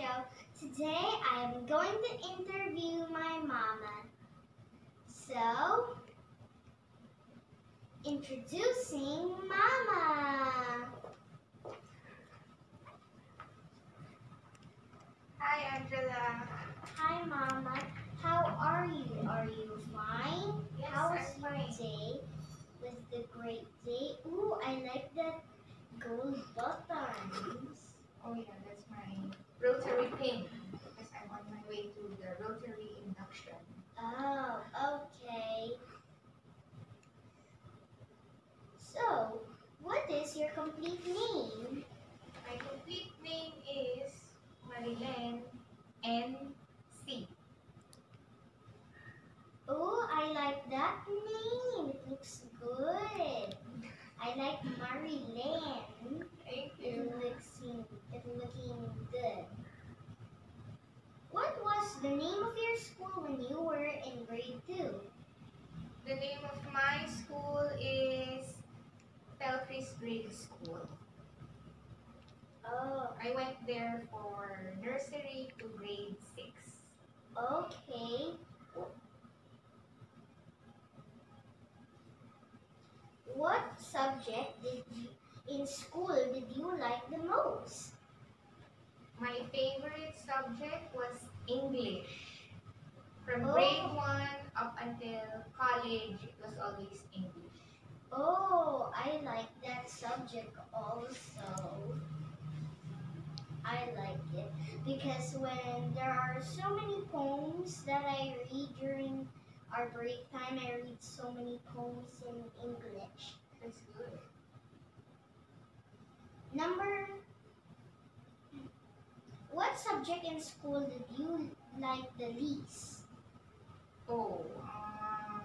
show. Today I am going to interview my mama. So, introducing Mama. Hi, Angela. Hi Mama, how are you? Are you fine? Yes, how was I'm your fine. day? Was the great day? Ooh, I like that gold buttons. Oh yeah, that's my rotary pin because I'm on my way to the rotary induction. Oh, okay. So, what is your complete name? My complete name is Marilen N. C. Oh, I like that name. It looks good. I like Marilen. Thank It looks it looking good. What was the name of your school when you were in grade two? The name of my school is Telfris Grade School. Oh, I went there for nursery to grade six. okay. What subject did you in school did you like the most? My favorite subject was English. From Oh. grade one up until college, it was always English. Oh, I like that subject also. I like it because when there are so many poems that I read during our break time, I read so many poems in English. That's good. Number What subject in school did you like the least? Oh, um,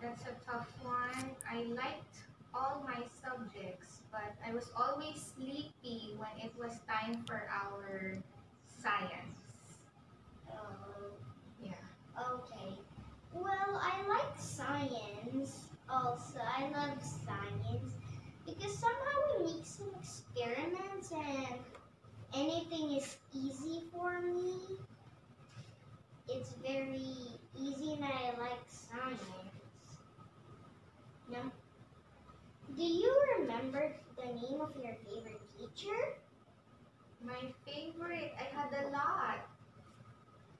that's a tough one. I liked all my subjects, but I was always sleepy when it was time for our science. Oh, Yeah. okay. Well, I like science also. I love science because somehow some experiments and anything is easy for me. It's very easy and I like science. Now, do you remember the name of your favorite teacher? My favorite, I had a lot.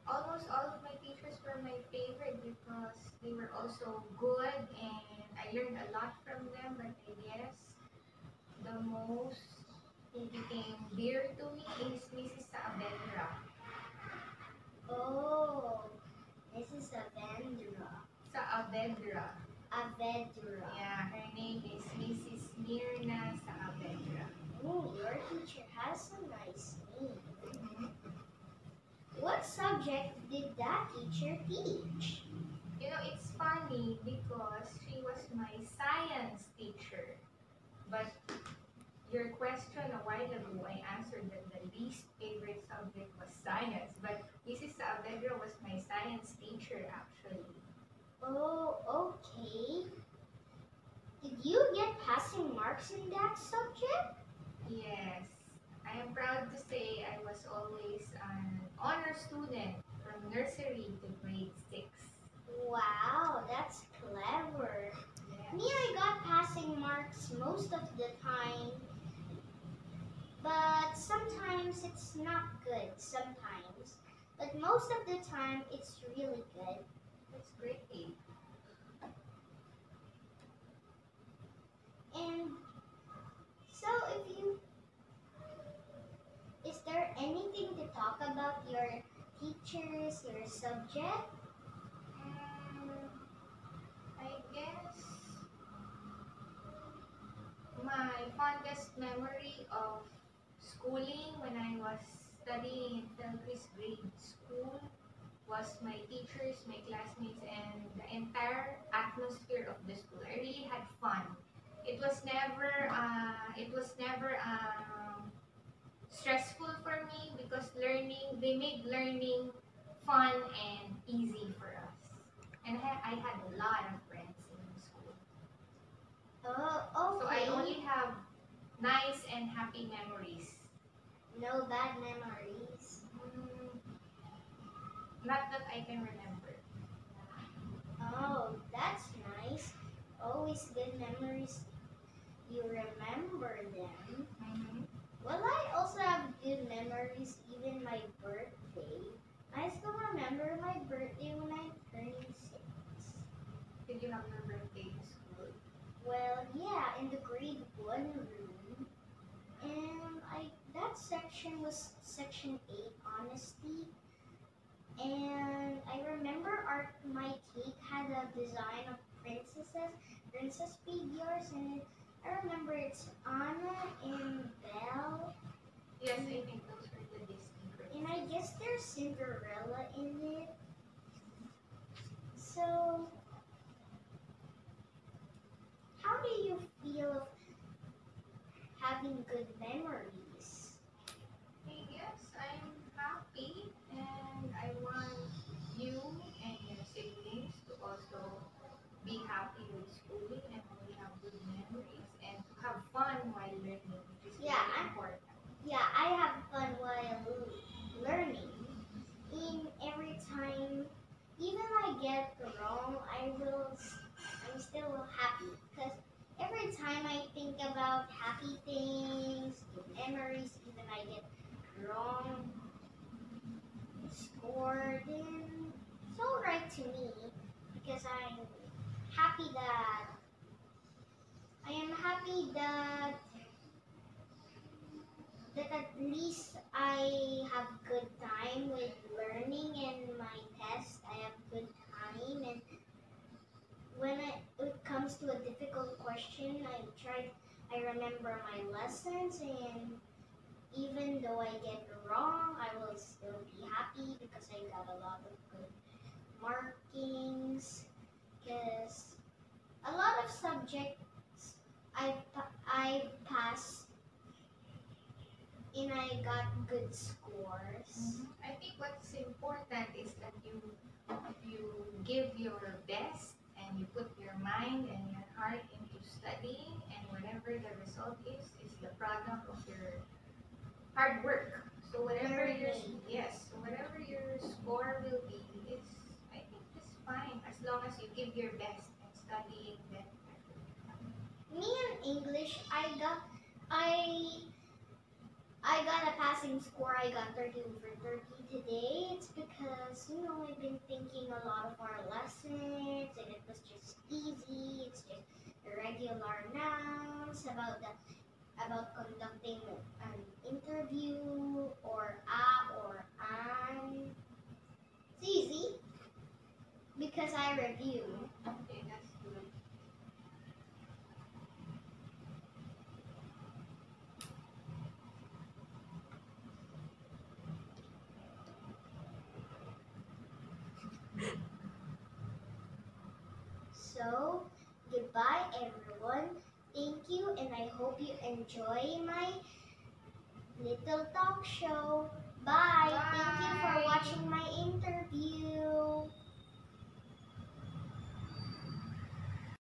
Almost all of my teachers were my favorite because they were also good and I learned a lot from them. But I guess the most who became dear to me is Mrs. Saavedra. Oh, Mrs. Avendra. Saavedra. Avedra. Yeah, her name is Mrs. Mirna Saavedra. Oh, your teacher has a nice name. Mm-hmm. What subject did that teacher teach? You know, it's funny because she was my science teacher. But your question a while ago, I answered that the least favorite subject was science. But Mrs. Saavedra was my science teacher actually. Oh, okay. Did you get passing marks in that subject? Yes, I am proud to say I was always an honor student from nursery to grade 6. Wow, that's clever. Yeah. Me, I got passing marks most of the time. Sometimes it's not good, sometimes. But most of the time, it's really good. That's great. And so, if you, is there anything to talk about your teachers, your subject? Um, I guess my fondest memory of schooling when I was studying in Telgris grade school was my teachers, my classmates, and the entire atmosphere of the school. I really had fun. It was never, uh, it was never um, stressful for me because learning, they made learning fun and easy for us. And I, I had a lot of friends in the school. Oh, So. I only have nice and happy memories No bad memories. Mm, not that I can remember. Oh, that's nice. Always good memories. You remember them. Mm-hmm. Well, I also have good memories, even my birthday. I still remember my birthday when I turned six. Did you have your birthday in school? Well, yeah, in the grade one room. And I that section was section eight, honesty. And I remember our my cake had a design of princesses, princess figures, and it, I remember it's Anna and Belle, Yes, I think those were the Disney and. I guess there's Cinderella in it. So, how do you feel having good memories? Yeah, I'm- important. Yeah, I have fun while learning. In every time, even I get the wrong, I will. I'm still happy because every time I think about happy things, memories, even I get wrong score, then it's all right to me because I'm happy that I am happy that that at least I have good time with learning and my test. I have good time and when it comes to a difficult question, I try. I remember my lessons and even though I get wrong, I will still be happy because I got a lot of good markings. Because a lot of subjects I I passed and I got good scores. Mm-hmm. I think what's important is that you you give your best and you put your mind and your heart into studying and whatever the result is is the product of your hard work. So whatever your yes, so whatever your score will be, it's I think it's fine as long as you give your best and studying then Me in English, I got I I got a passing score. I got 30 for 30 today. It's because you know I've been thinking a lot of our lessons, and it was just easy. It's just irregular nouns about the about conducting an interview or a or an. It's easy because I review. okay, that's good. So, goodbye everyone. Thank you, and I hope you enjoy my little talk show. Bye. Thank you for watching my interview.